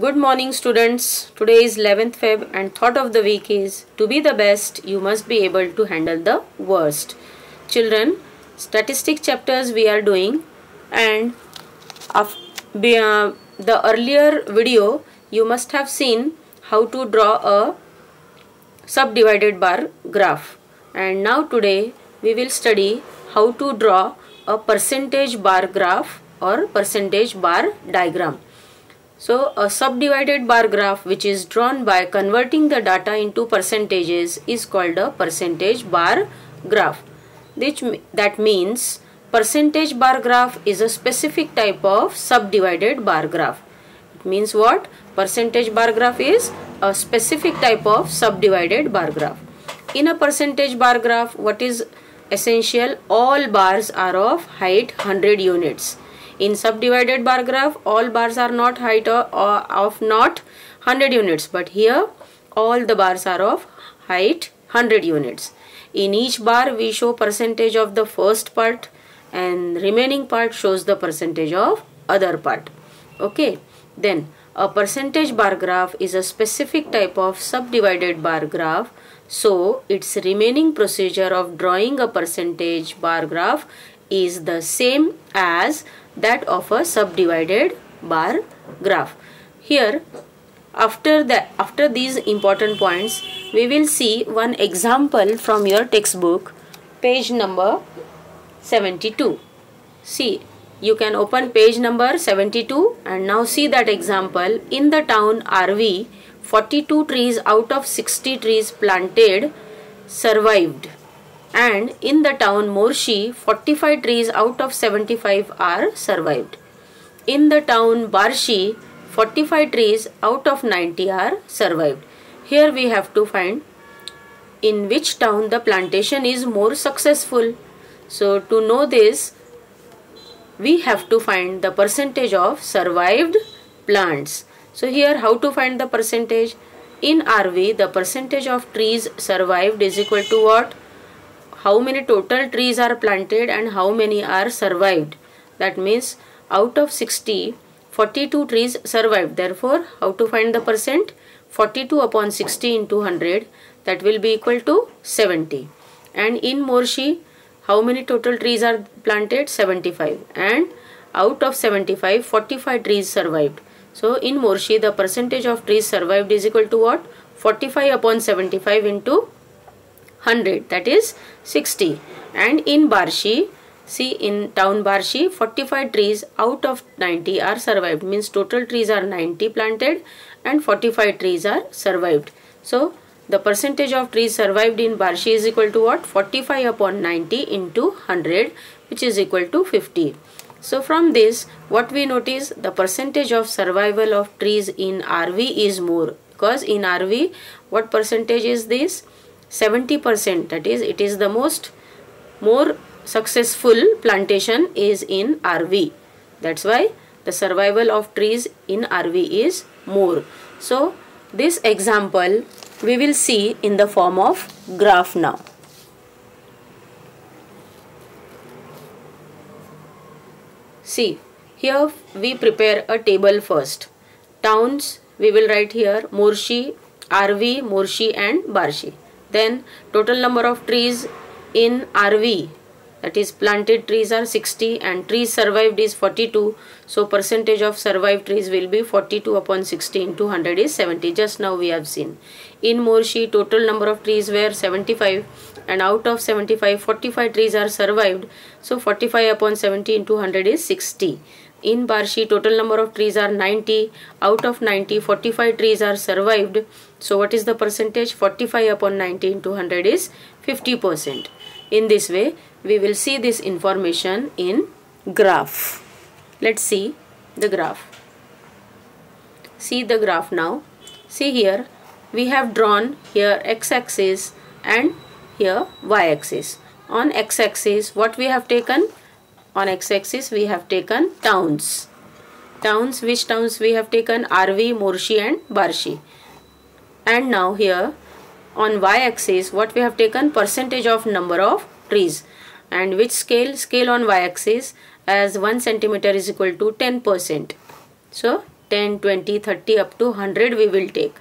Good morning students. Today is 11th Feb and thought of the week is to be the best you must be able to handle the worst. Children, statistic chapters we are doing and uh, the earlier video you must have seen how to draw a subdivided bar graph and now today we will study how to draw a percentage bar graph or percentage bar diagram. So a subdivided bar graph which is drawn by converting the data into percentages is called a percentage bar graph. Which, that means percentage bar graph is a specific type of subdivided bar graph. It means what? Percentage bar graph is a specific type of subdivided bar graph. In a percentage bar graph what is essential? All bars are of height 100 units in subdivided bar graph, all bars are not height of not 100 units, but here all the bars are of height 100 units. In each bar, we show percentage of the first part and remaining part shows the percentage of other part. Okay, then a percentage bar graph is a specific type of subdivided bar graph. So, its remaining procedure of drawing a percentage bar graph is the same as that of a subdivided bar graph. Here after that after these important points we will see one example from your textbook page number 72. See you can open page number 72 and now see that example in the town RV 42 trees out of 60 trees planted survived and in the town Morshi 45 trees out of 75 are survived. In the town Barshi 45 trees out of 90 are survived. Here we have to find in which town the plantation is more successful. So to know this we have to find the percentage of survived plants. So here how to find the percentage? In RV the percentage of trees survived is equal to what? How many total trees are planted and how many are survived. That means out of 60, 42 trees survived. Therefore, how to find the percent? 42 upon 60 into 100 that will be equal to 70. And in Morshi, how many total trees are planted? 75. And out of 75, 45 trees survived. So in Morshi, the percentage of trees survived is equal to what? 45 upon 75 into 100 that is 60 and in Barshi see in town Barshi 45 trees out of 90 are survived. Means total trees are 90 planted and 45 trees are survived. So the percentage of trees survived in Barshi is equal to what? 45 upon 90 into 100 which is equal to 50. So from this what we notice? The percentage of survival of trees in RV is more. Because in RV what percentage is this 70% that is it is the most more successful plantation is in RV that's why the survival of trees in RV is more. So this example we will see in the form of graph now. See here we prepare a table first. Towns we will write here Morshi, RV, Morshi and Barshi then total number of trees in RV that is planted trees are 60 and trees survived is 42 so percentage of survived trees will be 42 upon 60 into 100 is 70 just now we have seen. In Morshi total number of trees were 75 and out of 75 45 trees are survived. So 45 upon 70 into 100 is 60 in Barshi, total number of trees are 90. Out of 90, 45 trees are survived. So what is the percentage? 45 upon 90 into 100 is 50%. In this way, we will see this information in graph. Let's see the graph. See the graph now. See here, we have drawn here x-axis and here y-axis. On x-axis, what we have taken? On x-axis we have taken towns. Towns, which towns we have taken? RV, Morshi and Barshi. And now here on y-axis what we have taken? Percentage of number of trees. And which scale? Scale on y-axis as 1 centimeter is equal to 10%. So 10 20 30 up to 100 we will take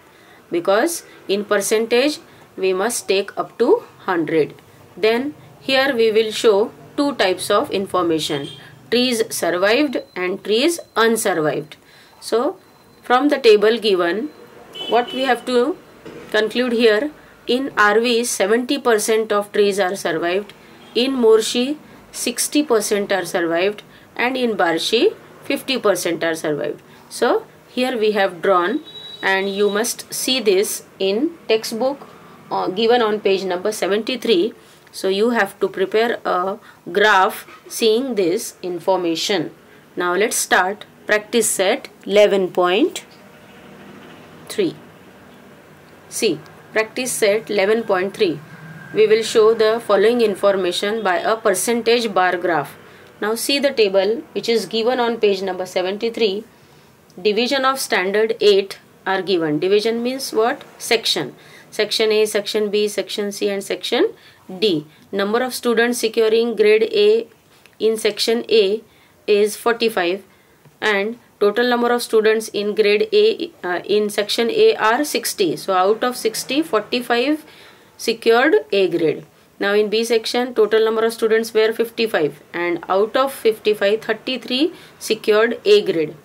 because in percentage we must take up to 100 then here we will show two types of information trees survived and trees unsurvived so from the table given what we have to conclude here in RV 70% of trees are survived in Morshi 60% are survived and in Barshi 50% are survived. So here we have drawn and you must see this in textbook uh, given on page number 73. So you have to prepare a graph seeing this information. Now let's start practice set 11.3. See practice set 11.3 we will show the following information by a percentage bar graph. Now see the table which is given on page number 73. Division of standard 8 are given. Division means what? Section. Section A, Section B, Section C and Section D. Number of students securing grade A in Section A is 45 and total number of students in grade A uh, in Section A are 60. So out of 60, 45 secured A grade. Now in B section total number of students were 55 and out of 55 33 secured A grade.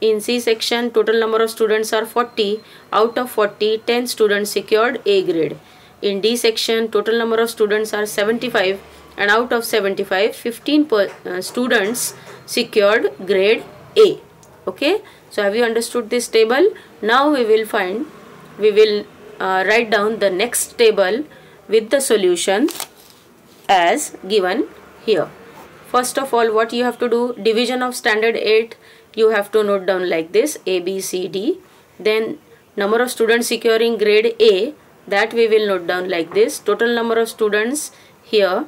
In C section total number of students are 40 out of 40 10 students secured A grade. In D section total number of students are 75 and out of 75 15 per, uh, students secured grade A. Okay. So have you understood this table? Now we will find we will uh, write down the next table with the solution as given here. First of all what you have to do division of standard 8 you have to note down like this A B C D. Then number of students securing grade A that we will note down like this. Total number of students here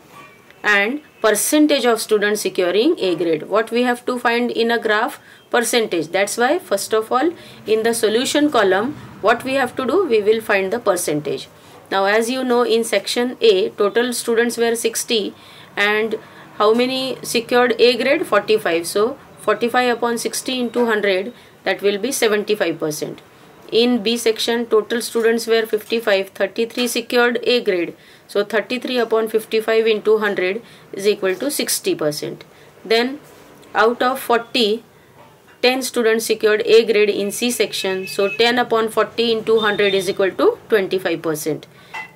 and percentage of students securing A grade. What we have to find in a graph? Percentage. That's why first of all in the solution column what we have to do? We will find the percentage. Now as you know in section A total students were 60 and how many secured A grade? 45 so 45 upon 60 into 100 that will be 75%. In B section total students were 55 33 secured A grade so 33 upon 55 into 100 is equal to 60%. Then out of 40 10 students secured A grade in C section so 10 upon 40 into 100 is equal to 25%.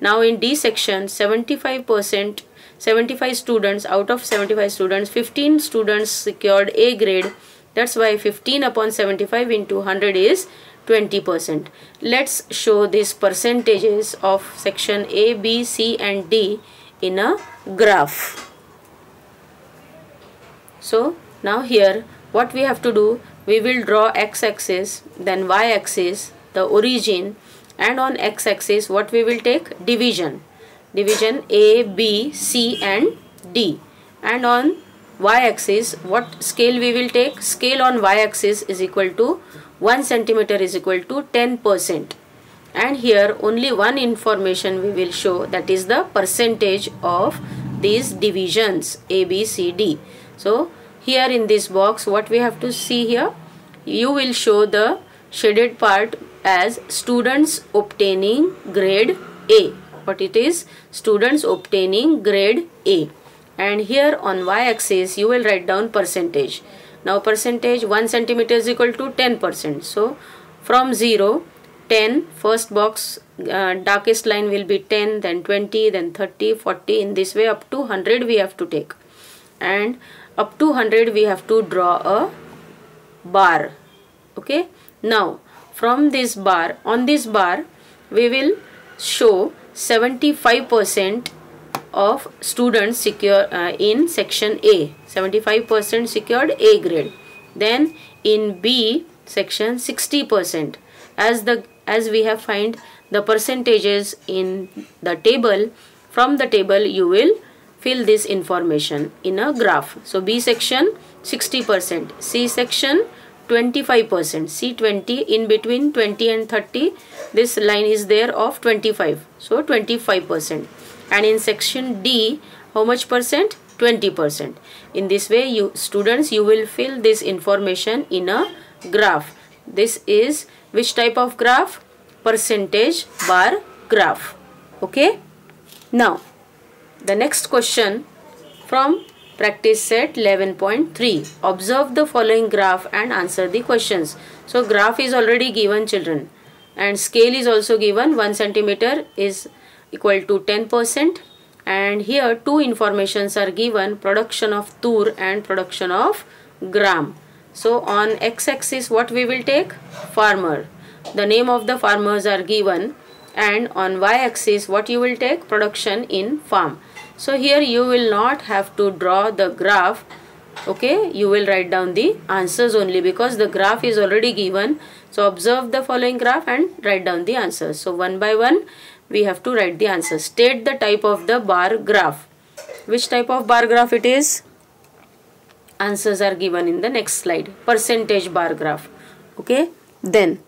Now in D section 75% 75 students out of 75 students 15 students secured A grade that's why 15 upon 75 into 100 is 20%. Let's show these percentages of section A, B, C and D in a graph. So now here what we have to do we will draw x-axis then y-axis the origin and on x-axis what we will take division division A, B, C and D and on y-axis what scale we will take scale on y-axis is equal to 1 centimeter is equal to 10 percent and here only one information we will show that is the percentage of these divisions A, B, C, D. So here in this box what we have to see here you will show the shaded part as students obtaining grade A. What it is? Students obtaining grade A. And here on y-axis you will write down percentage. Now percentage 1 centimeter is equal to 10%. So from 0, 10, first box uh, darkest line will be 10, then 20, then 30, 40. In this way up to 100 we have to take. And up to 100 we have to draw a bar. Okay. Now from this bar on this bar we will show 75% of students secure uh, in section A 75% secured A grade. Then in B section 60% as the as we have find the percentages in the table from the table you will fill this information in a graph. So B section 60% C section 25% C20 in between 20 and 30 this line is there of 25 so 25% and in section D how much percent 20% in this way you students you will fill this information in a graph this is which type of graph? Percentage bar graph. Okay. Now, the next question from practice set 11.3. Observe the following graph and answer the questions. So, graph is already given children and scale is also given 1 centimeter is equal to 10% and here two informations are given production of tur and production of gram. So on x-axis what we will take? Farmer. The name of the farmers are given and on y-axis what you will take? Production in farm. So here you will not have to draw the graph okay? You will write down the answers only because the graph is already given. So observe the following graph and write down the answers. So one by one we have to write the answer state the type of the bar graph. Which type of bar graph it is? Answers are given in the next slide. Percentage bar graph okay? Then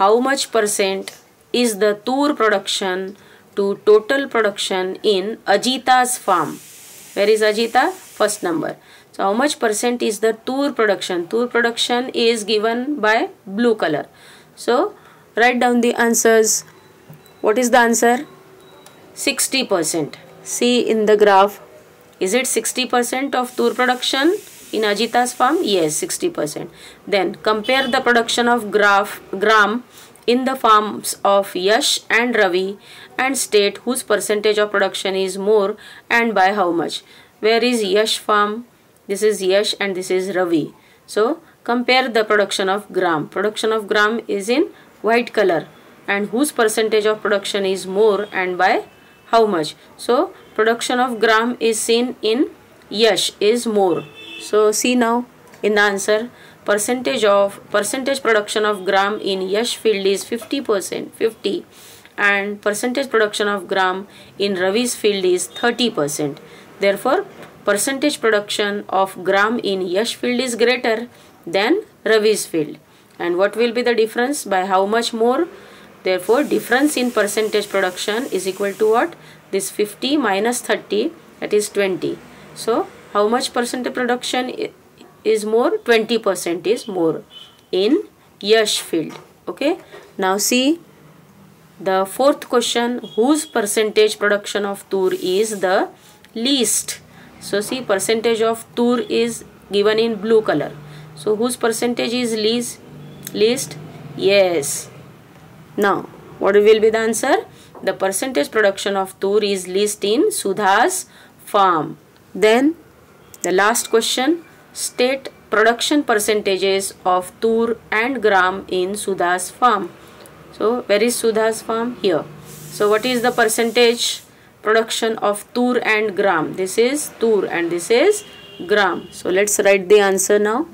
how much percent is the tur production to total production in Ajita's farm. Where is Ajita? First number. So how much percent is the tur production? Tur production is given by blue color. So write down the answers. What is the answer? 60 percent. See in the graph. Is it 60% of tur production in Ajita's farm? Yes, 60%. Then compare the production of graph, gram in the farms of Yash and Ravi and state whose percentage of production is more and by how much. Where is Yash farm? This is Yash and this is Ravi. So compare the production of gram. Production of gram is in white color and whose percentage of production is more and by how much. So production of gram is seen in Yash is more. So see now in the answer percentage of percentage production of gram in Yash field is 50% 50 and percentage production of gram in Ravi's field is 30%. Therefore percentage production of gram in Yash field is greater than Ravi's field. And what will be the difference by how much more? Therefore difference in percentage production is equal to what? this 50 minus 30 that is 20 so how much percent production is more 20 percent is more in yash field. Okay? Now see the fourth question whose percentage production of tur is the least? So see percentage of tur is given in blue color. So whose percentage is least? Least? Yes. Now what will be the answer? The percentage production of tur is least in Sudha's farm. Then the last question state production percentages of tur and gram in Sudha's farm. So where is Sudha's farm? Here. So what is the percentage production of tur and gram? This is tur and this is gram. So let's write the answer now.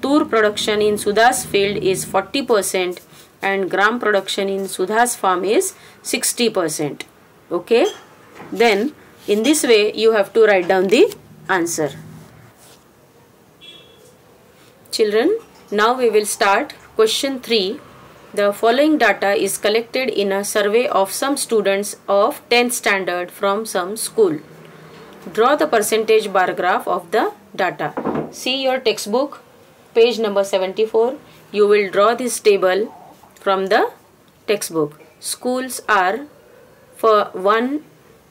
Tur production in Sudha's field is 40% and gram production in Sudha's farm is 60%. Okay. Then in this way you have to write down the answer. Children, now we will start question 3. The following data is collected in a survey of some students of 10th standard from some school. Draw the percentage bar graph of the data. See your textbook, page number 74. You will draw this table from the textbook. Schools are for one,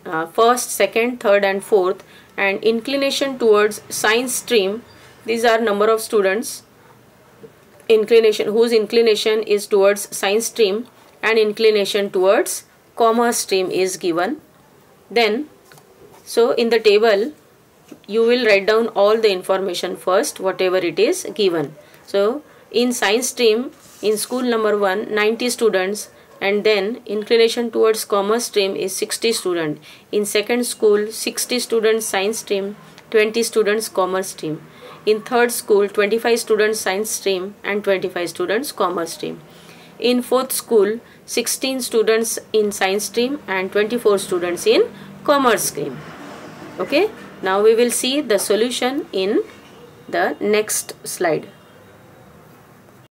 uh, first, second, third and fourth and inclination towards science stream. These are number of students inclination whose inclination is towards science stream and inclination towards commerce stream is given. Then so in the table you will write down all the information first whatever it is given. So in science stream in school number 1 90 students and then inclination towards commerce stream is 60 student in second school 60 students science stream 20 students commerce stream in third school 25 students science stream and 25 students commerce stream. In fourth school 16 students in science stream and 24 students in commerce stream. Okay? Now we will see the solution in the next slide